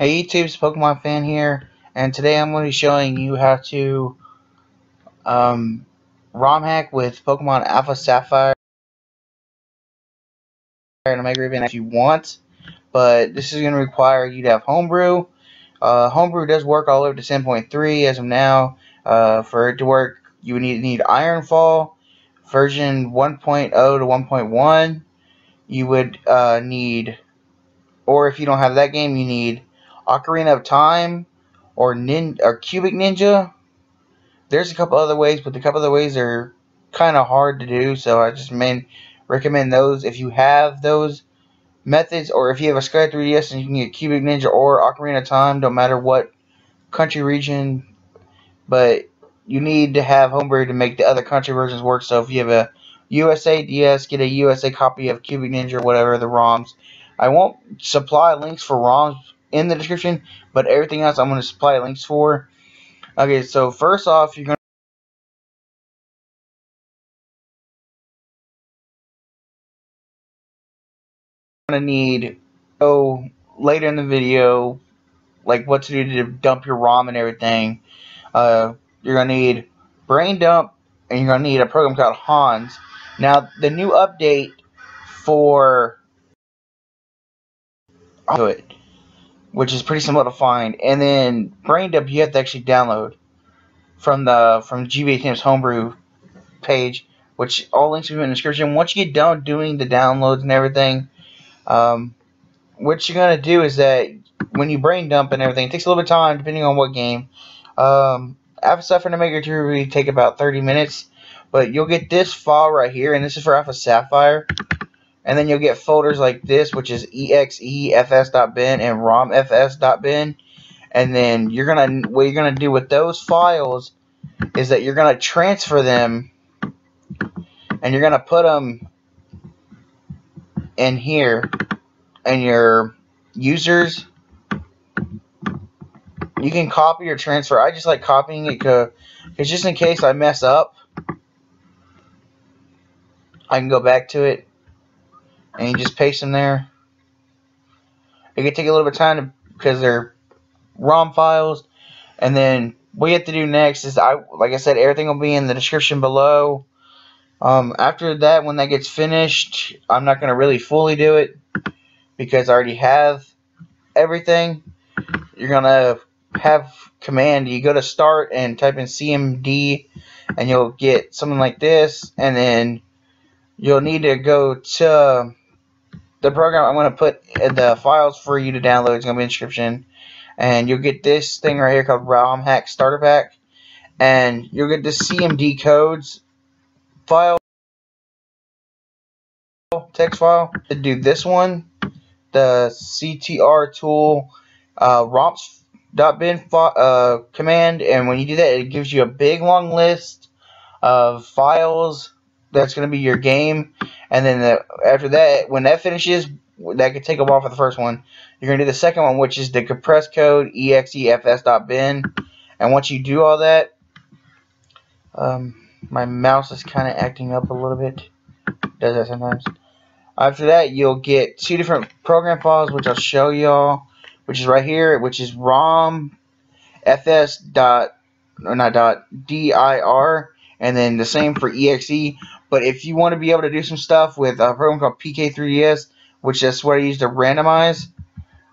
Hey YouTube, it's Pokemon fan here, and today I'm going to be showing you how to um, ROM hack with Pokemon Alpha Sapphire and Omega Ruby if you want, but this is going to require you to have Homebrew. Uh, Homebrew does work all over to 10.3 as of now. Uh, for it to work, you would need, need Ironfall version 1.0 to 1.1. You would uh, need, or if you don't have that game, you need Ocarina of Time or Nin or Cubic Ninja. There's a couple other ways, but a couple other ways are kind of hard to do, so I just main recommend those if you have those methods, or if you have a Sky 3DS and you can get Cubic Ninja or Ocarina of Time, don't matter what country region, but you need to have Homebrew to make the other country versions work. So if you have a USA DS, get a USA copy of Cubic Ninja or whatever the ROMs. I won't supply links for ROMs in the description, but everything else I'm going to supply links for. Okay, so first off, you're going to need, oh, later in the video, like what to do to dump your ROM and everything. Uh, you're going to need Brain Dump, and you're to need a program called Hans. Now, the new update for it which is pretty simple to find. And then Brain Dump you have to actually download from the from GBAtemp's homebrew page, which all links will be in the description. Once you get done doing the downloads and everything, um, what you're gonna do is that when you brain dump and everything, it takes a little bit of time depending on what game. Um, Alpha Sapphire and Omega Ruby take about 30 minutes, but you'll get this file right here, and this is for Alpha Sapphire. And then you'll get folders like this, which is exefs.bin and romfs.bin. And then you're gonna what you're gonna do with those files is that you're gonna transfer them, and you're gonna put them in here, and your users. You can copy or transfer. I just like copying it because just in case I mess up, I can go back to it and you just paste them there. It could take a little bit of time because they're ROM files. And then what you have to do next is, I like I said, everything will be in the description below. Um, after that, when that gets finished, I'm not going to really fully do it because I already have everything. You're going to have command. You go to start and type in CMD and you'll get something like this. And then you'll need to go to the program I'm going to put the files for you to download is going to be in the description. And you'll get this thing right here called ROM Hack Starter Pack. And you'll get the CMD codes file, text file. To do this one, the CTR tool uh, romfs.bin uh, command. And when you do that, it gives you a big long list of files that's going to be your game. And then the, after that, when that finishes, that could take a while for the first one. You're going to do the second one, which is the compress code exefs.bin. And once you do all that, um, my mouse is kind of acting up a little bit. does that sometimes. After that, you'll get two different program files, which I'll show y'all, which is right here, which is ROM fs dot or not dot dir, and then the same for exe. But if you want to be able to do some stuff with a program called PK3DS, which is what I use to randomize,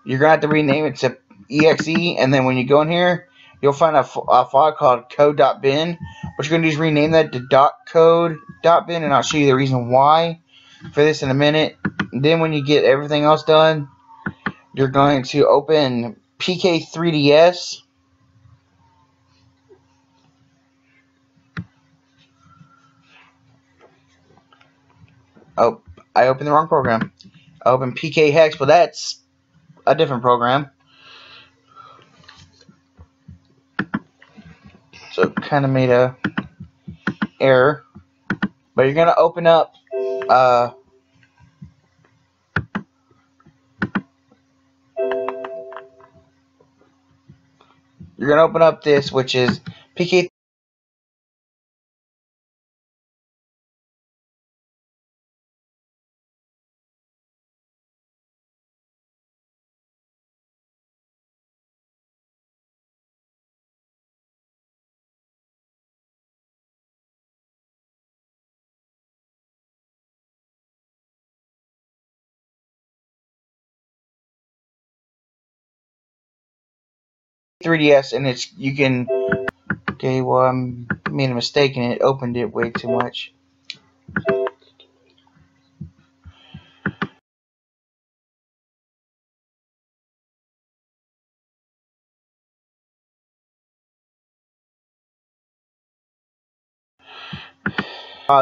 you're going to have to rename it to exe. And then when you go in here, you'll find a, a file called code.bin. What you're going to do is rename that to .code.bin, and I'll show you the reason why for this in a minute. Then when you get everything else done, you're going to open PK3DS Oh, I opened the wrong program. I opened PK Hex, but that's a different program. So kind of made a error. But you're gonna open up uh, you're gonna open up this, which is PK 3DS, and it's you can. Okay, well I made a mistake and it opened it way too much.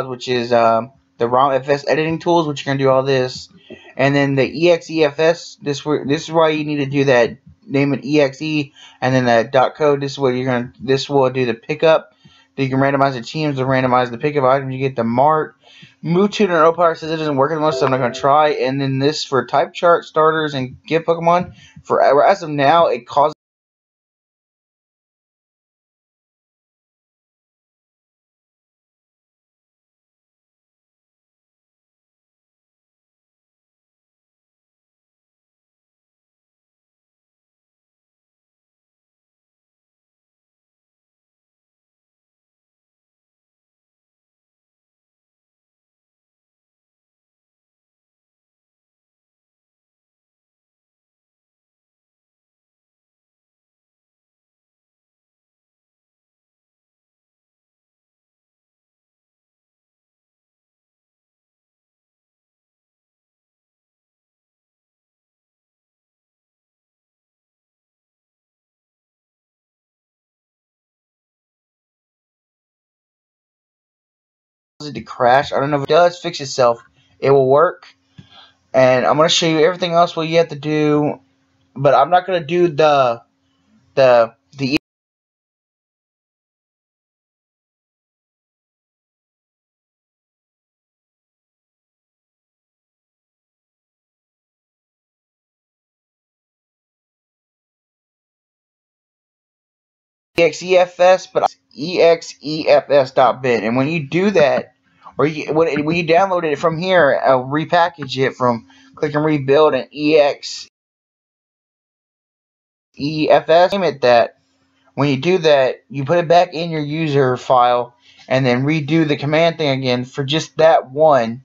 which is um, the ROMFS editing tools, which are to do all this. And then the EXEFS, this this is why you need to do that. Name it EXE, and then that dot code. This is what you're to. This will do the pickup. You can randomize the teams to randomize the pickup items. You get the mart. Mewtwo and Opar says it doesn't work at so I'm not to try. And then this for type chart starters and gift Pokemon. For as of now, it causes it to crash. I don't know if it does fix itself. It will work. And I'm going to show you everything else what you have to do. But I'm not going to do the the the EXEFS, but EXEFS.bin. And when you do that, or you, when, when you download it from here, I'll repackage it from click and rebuild and EX EFS. Name it that. When you do that, you put it back in your user file and then redo the command thing again for just that one.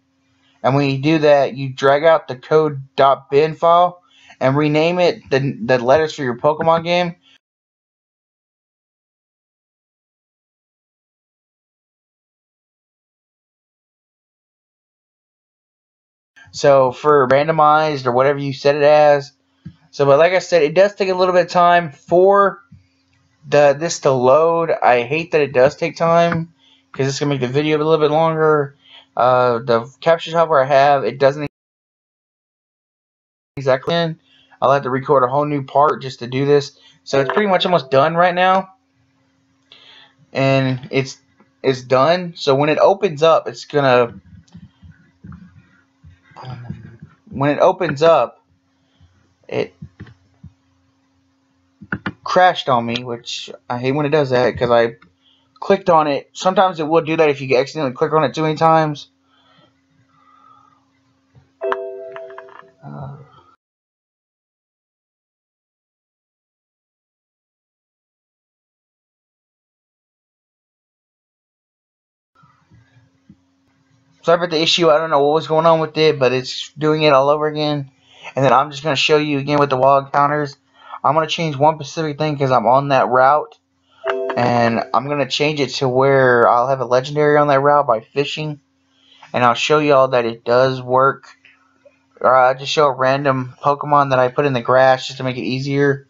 And when you do that, you drag out the code.bin file and rename it the, the letters for your Pokemon game So for randomized or whatever you set it as. So, but like I said, it does take a little bit of time for the this to load. I hate that it does take time because it's gonna make the video a little bit longer. Uh, the capture software I have, it doesn't exactly. In. I'll have to record a whole new part just to do this. So it's pretty much almost done right now, and it's it's done. So when it opens up, it's gonna when it opens up, it crashed on me, which I hate when it does that because I clicked on it. Sometimes it will do that if you accidentally click on it too many times. Uh, Sorry about the issue. I don't know what was going on with it, but it's doing it all over again. And then I'm just going to show you again with the wall encounters. I'm going to change one specific thing because I'm on that route. And I'm going to change it to where I'll have a legendary on that route by fishing. And I'll show you all that it does work. Or I'll just show a random Pokemon that I put in the grass just to make it easier.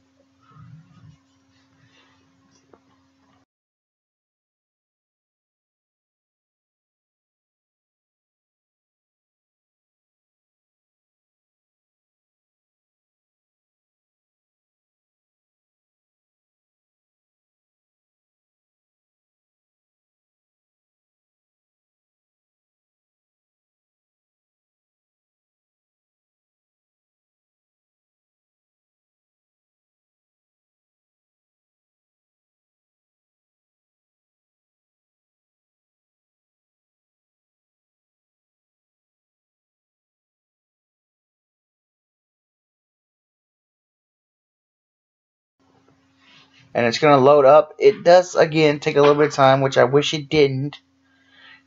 and it's going to load up. It does, again, take a little bit of time, which I wish it didn't.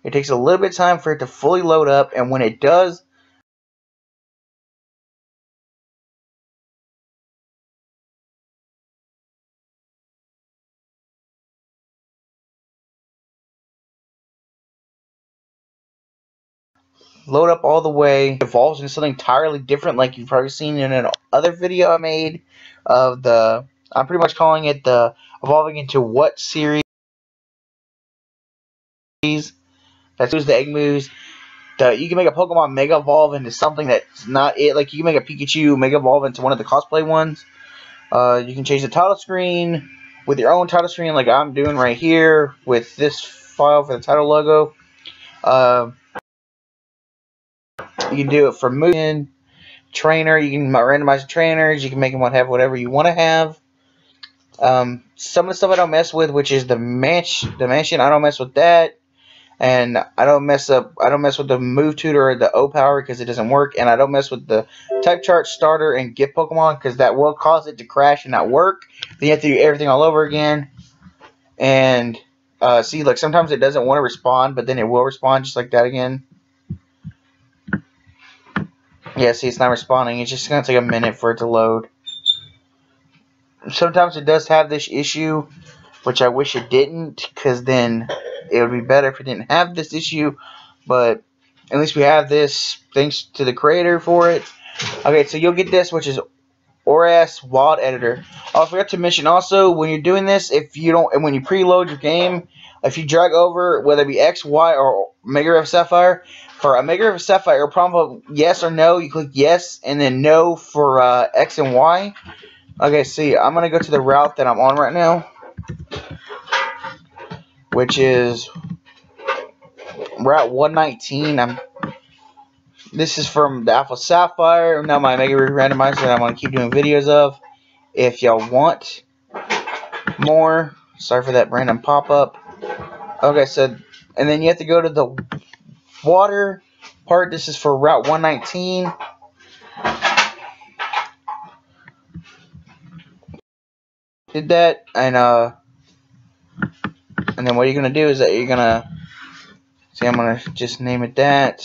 It takes a little bit of time for it to fully load up, and when it does, load up all the way, evolves into something entirely different like you've probably seen in an other video I made of the I'm pretty much calling it the evolving into what series. That's who's the egg moves. The, you can make a Pokemon Mega Evolve into something that's not it. Like you can make a Pikachu Mega Evolve into one of the cosplay ones. Uh, you can change the title screen with your own title screen, like I'm doing right here with this file for the title logo. Uh, you can do it for moving trainer. You can randomize trainers. You can make them have whatever you want to have. Um, some of the stuff I don't mess with, which is the match, the mansion. I don't mess with that, and I don't mess up. I don't mess with the move tutor or the O power because it doesn't work, and I don't mess with the type chart starter and get Pokemon because that will cause it to crash and not work. Then you have to do everything all over again, and uh, see, like sometimes it doesn't want to respond, but then it will respond just like that again. Yeah, see, it's not responding. It's just going to take a minute for it to load. Sometimes it does have this issue, which I wish it didn't, because then it would be better if it didn't have this issue. But at least we have this, thanks to the creator for it. Okay, so you'll get this, which is ORAS Wild Editor. Oh, I forgot to mention also, when you're doing this, if you don't, and when you preload your game, if you drag over, whether it be X, Y, or Mega River Sapphire, for a Mega River Sapphire, prompt yes or no. You click yes, and then no for uh, X and Y. Okay, see, I'm going to go to the route that I'm on right now, which is Route 119. I'm this is from the Alpha Sapphire. Now my Mega Randomizer that I'm going to keep doing videos of. If y'all want more, sorry for that random pop-up. Okay, so, and then you have to go to the water part. This is for Route 119. Did that, and, uh, and then what you're to do is that you're to, see, I'm to just name it that.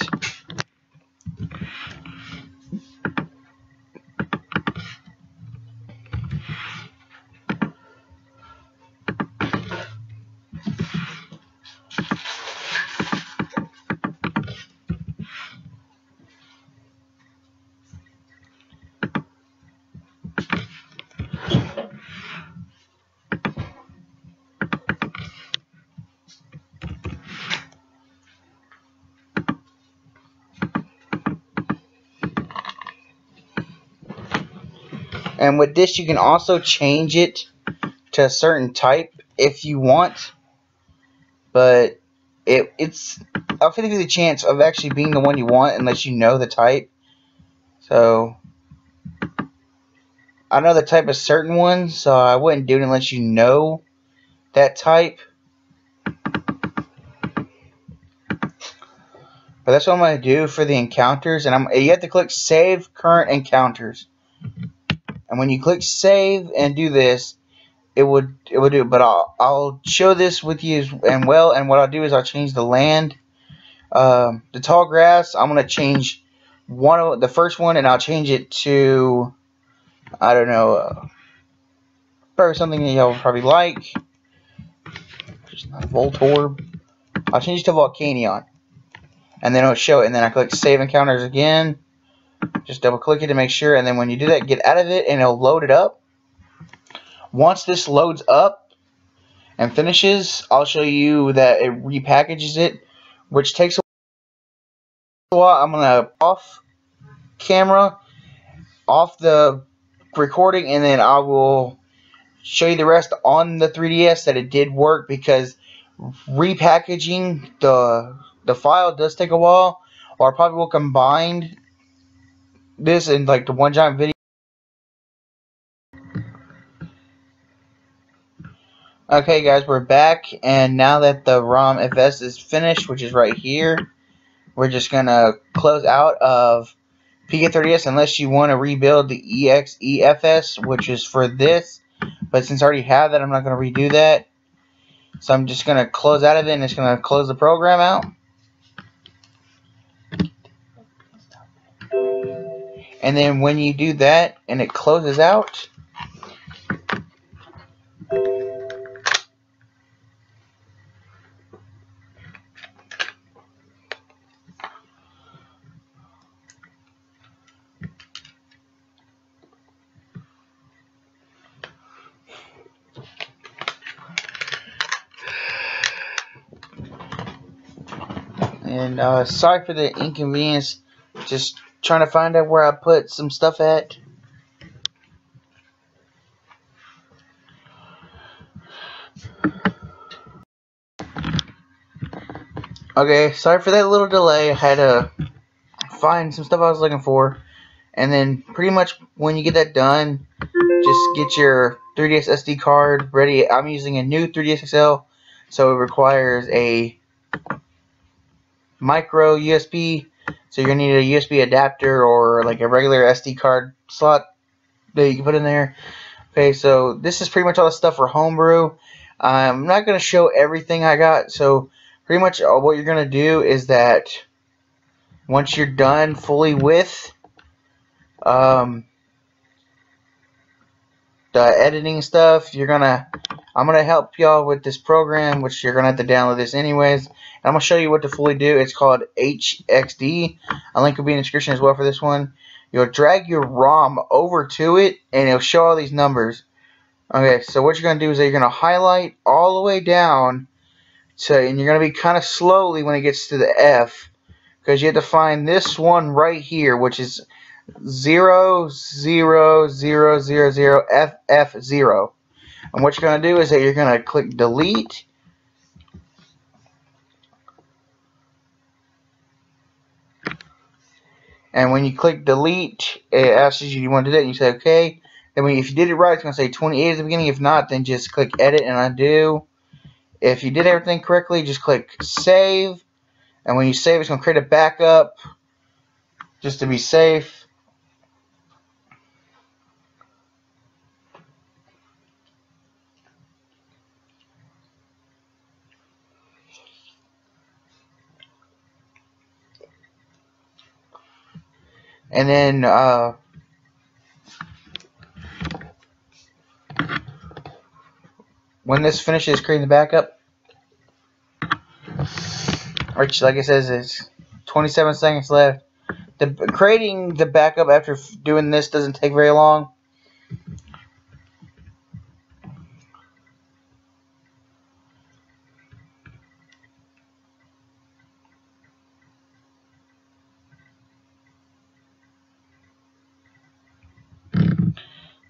And with this, you can also change it to a certain type if you want. But it it's a 50-50 chance of actually being the one you want unless you know the type. So, I know the type of certain ones, so I wouldn't do it unless you know that type. But that's what I'm going to do for the encounters. And I'm you have to click Save Current Encounters. And when you click save and do this, it would it would do. But I'll I'll show this with you as, and well. And what I'll do is I'll change the land, um, the tall grass. I'm gonna change one of the first one, and I'll change it to I don't know, uh, probably something that y'all probably like. Just not Voltorb. I'll change it to Volcanion, and then it'll show it. And then I click Save Encounters again just double click it to make sure, and then when you do that, get out of it, and it'll load it up. Once this loads up and finishes, I'll show you that it repackages it, which takes a while. I'm gonna off camera, off the recording, and then I will show you the rest on the 3DS that it did work because repackaging the the file does take a while or probably will combine this in like the one giant video. Okay guys, we're back and now that the ROM FS is finished, which is right here, we're just gonna close out of PK3DS unless you want to rebuild the EXEFS, which is for this. But since I already have that, I'm not to redo that. So I'm just to close out of it and it's to close the program out. And then when you do that and it closes out, and uh, sorry for the inconvenience. Just trying to find out where I put some stuff at. Okay, sorry for that little delay. I had to find some stuff I was looking for. And then pretty much when you get that done, just get your 3DS SD card ready. I'm using a new 3DS XL, so it requires a micro USB. So you're to need a USB adapter or like a regular SD card slot that you can put in there. Okay, so this is pretty much all the stuff for homebrew. I'm not to show everything I got, so pretty much all what you're to do is that once you're done fully with um, the editing stuff, you're to, I'm going to help y'all with this program, which you're going to have to download this anyways. And I'm going to show you what to fully do. It's called HXD. A link will be in the description as well for this one. You'll drag your ROM over to it, and it'll show all these numbers. Okay, so what you're going to do is you're going to highlight all the way down to, and you're going to be kind of slowly when it gets to the F, because you have to find this one right here, which is 0, 0, 0, 0, 0, F, F, 0. And what you're going to do is that you're going to click delete, And when you click delete, it asks you do you want to do that, and you say okay. Then when, if you did it right, it's going to say 28 at the beginning. If not, then just click edit and undo. If you did everything correctly, just click save. And when you save, it's going to create a backup just to be safe. And then, uh, when this finishes creating the backup, which like it says is 27 seconds left. The creating the backup after doing this doesn't take very long.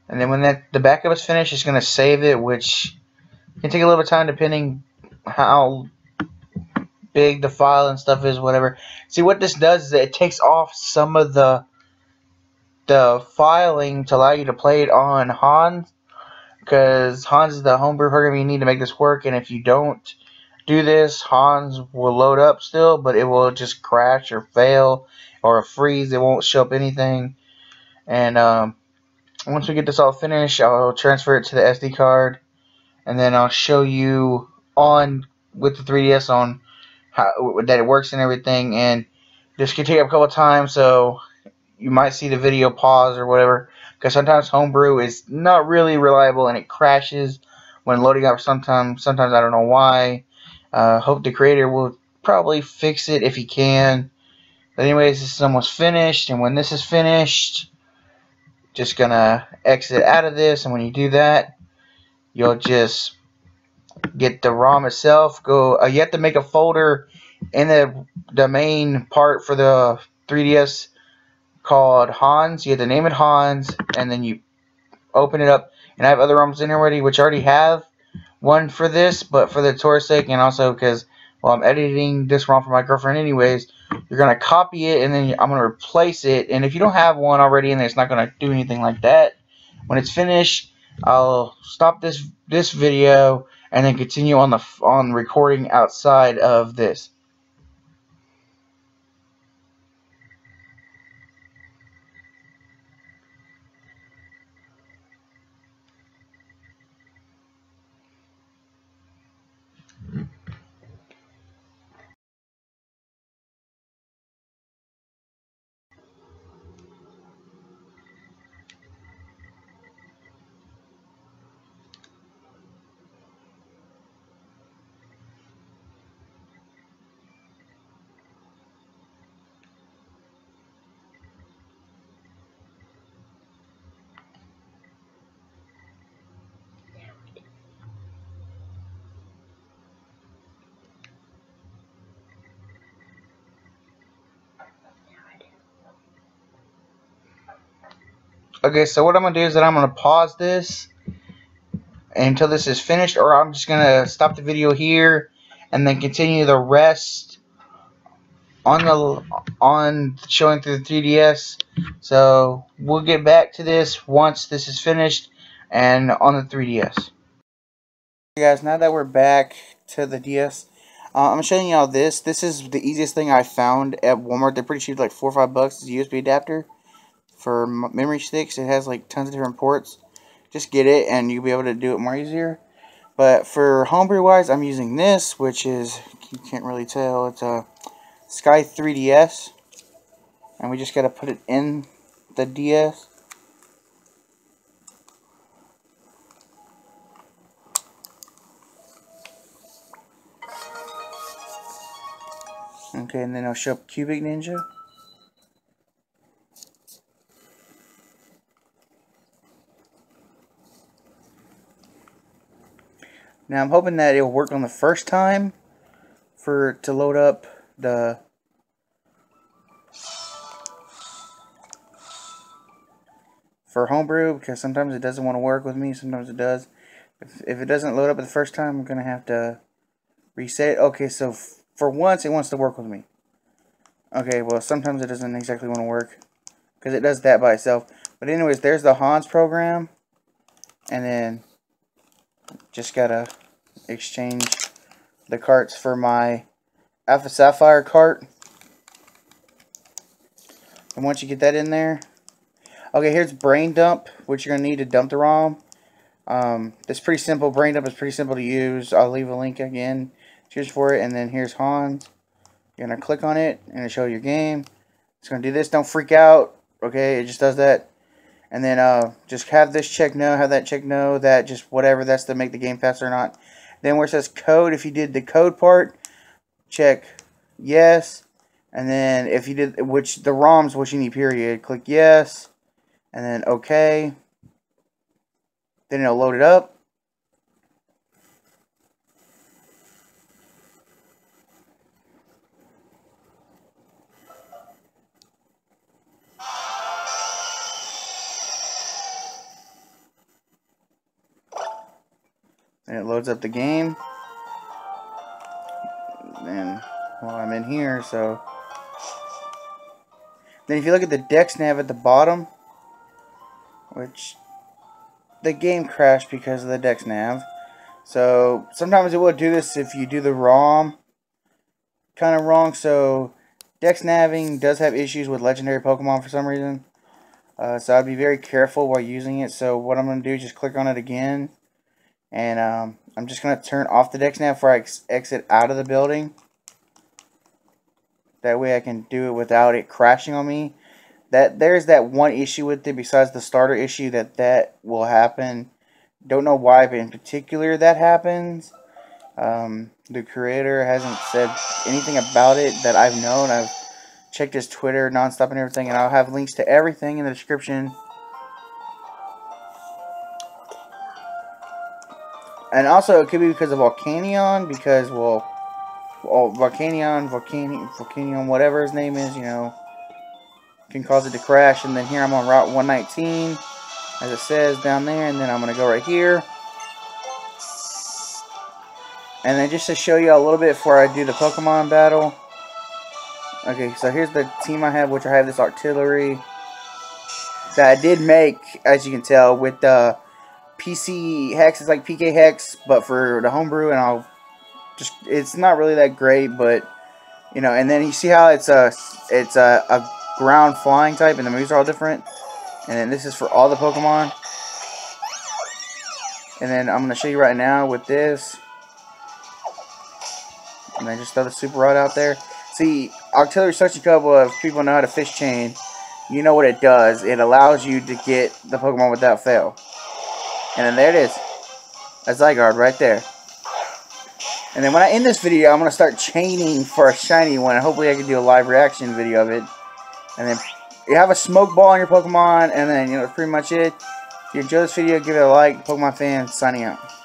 And then when that the backup is finished, it's going to save it, which can take a little bit of time depending how big the file and stuff is, whatever. See, what this does is it takes off some of the the filing to allow you to play it on Hans, because Hans is the homebrew program you need to make this work, and if you don't do this, Hans will load up still, but it will just crash or fail or freeze. It won't show up anything. And um, once we get this all finished, I'll transfer it to the SD card, and then I'll show you on with the 3DS on how that it works and everything. And this can take a couple of times, so you might see the video pause or whatever, because sometimes Homebrew is not really reliable and it crashes when loading up. Sometimes, sometimes I don't know why. Uh, hope the creator will probably fix it if he can. But anyways, this is almost finished, and when this is finished just gonna exit out of this and when you do that you'll just get the ROM itself go uh, you have to make a folder in the the main part for the 3DS called Hans. You have to name it Hans and then you open it up and I have other ROMs in already which I already have one for this but for the tour's sake and also because while I'm editing this ROM for my girlfriend anyways you're going to copy it, and then I'm going to replace it. And if you don't have one already there, it's not going to do anything like that. When it's finished, I'll stop this this video and then continue on the on recording outside of this. Okay, so what I'm going to do is that I'm going to pause this until this is finished, or I'm just going to stop the video here and then continue the rest on the on showing through the 3DS. So we'll get back to this once this is finished and on the 3DS. Hey guys, now that we're back to the DS, uh, I'm showing y'all this. This is the easiest thing I found at Walmart. They're pretty cheap, like four or five bucks. It's a USB adapter for memory sticks. It has like tons of different ports. Just get it and you'll be able to do it more easier. But for homebrew wise, I'm using this, which is, you can't really tell, it's a Sky 3DS. And we just got to put it in the DS. Okay, and then I'll show up Cubic Ninja. Now I'm hoping that it'll work on the first time for to load up the for homebrew because sometimes it doesn't want to work with me sometimes it does. If, if it doesn't load up the first time I'm gonna have to reset. Okay so for once it wants to work with me. Okay well sometimes it doesn't exactly want to work because it does that by itself. But anyways there's the Hans program and then just gotta exchange the carts for my Alpha Sapphire cart. And once you get that in there, okay, here's Brain Dump, which you're gonna need to dump the ROM. Um, it's pretty simple. Brain Dump is pretty simple to use. I'll leave a link again. Cheers for it. And then here's Hans. You're gonna click on it and it'll show your game. It's gonna do this. Don't freak out. Okay, it just does that. And then uh, just have this check no, have that check no, that just whatever. That's to make the game faster or not. Then where it says code, if you did the code part, check yes. And then if you did, which the ROMs, which you need period, click yes. And then okay. Then it'll load it up. And it loads up the game. And well I'm in here so. Then if you look at the dex nav at the bottom which the game crashed because of the dex nav so sometimes it will do this if you do the ROM kind of wrong. So dex naving does have issues with legendary Pokemon for some reason. Uh, so I'd be very careful while using it. So what I'm going to do is just click on it again and um, I'm just going to turn off the dex nav before I ex exit out of the building. That way I can do it without it crashing on me. That There's that one issue with it besides the starter issue that that will happen. Don't know why, but in particular that happens. Um, the creator hasn't said anything about it that I've known. I've checked his Twitter nonstop and everything, and I'll have links to everything in the description. And also, it could be because of Volcanion, because, well, oh, well Volcanion, Volcanion, Volcanion, whatever his name is, you know, can cause it to crash. And then here I'm on Route 119, as it says down there, and then I'm going to go right here. And then just to show you a little bit before I do the Pokemon battle. Okay, so here's the team I have, which I have this Octillery that I did make, as you can tell, with the PC Hex is like PK Hex, but for the homebrew, and I'll just it's not really that great, but you know. And then you see how it's a it's a, a ground flying type, and the moves are all different. And then this is for all the Pokemon. And then I'm gonna show you right now with this. And then just throw the super rod out there. See, Octillery such a couple of people know how to fish chain. You know what it does. It allows you to get the Pokemon without fail. And then there it is. A Zygarde right there. And then when I end this video, I'm going to start chaining for a shiny one. And hopefully I can do a live reaction video of it. And then you have a smoke ball on your Pokemon. And then, you know, pretty much it. If you enjoyed this video, give it a like. Pokemon fan, signing out.